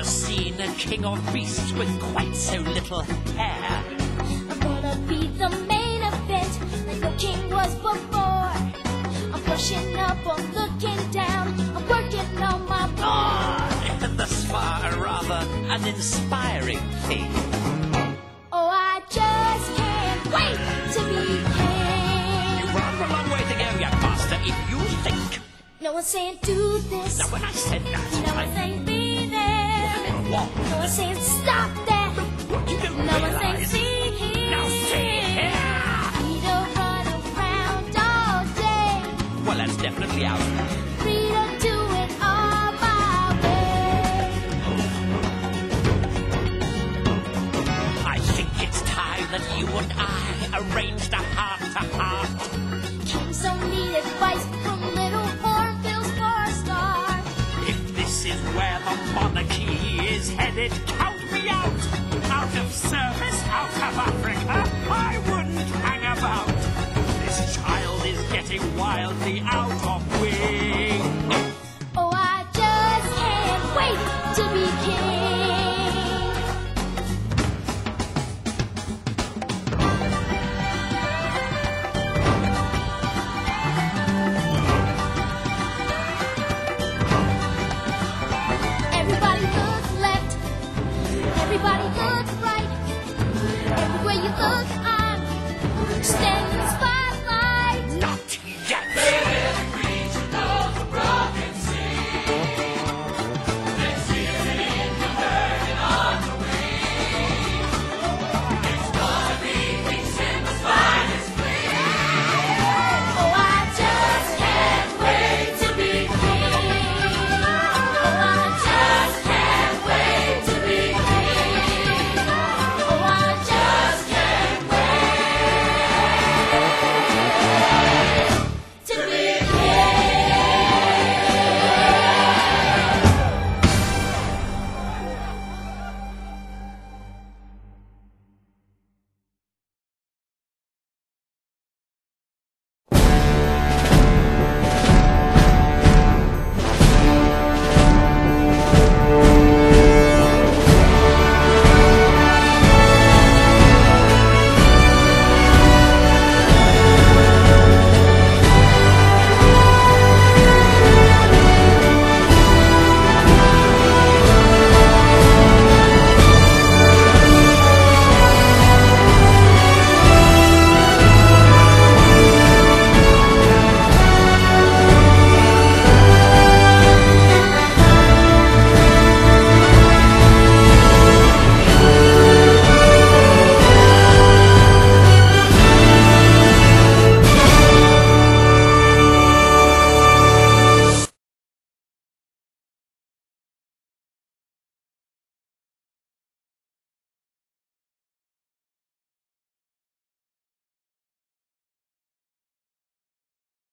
never seen a king of beasts with quite so little hair. I'm gonna be the main event, like no king was before. I'm pushing up, I'm looking down, I'm working on my board. Ah, thus far a rather uninspiring thing. Oh, I just can't wait to be king. You've rather a long way to go, you master, if you think. No one's saying do this. Now, when I said that, No I one's saying stop that. No one's saying see here. Now, see here! We don't run around all day. Well, that's definitely out. We don't do it all my way. I think it's time that you and I arranged a heart-to-heart. Kings don't need advice from little hornbills star. If this is where the monarchy is headed, count me out. Out of service, out of Africa, I wouldn't hang about. This child is getting wildly out of wing. Oh, I just can't wait to be king. Oh.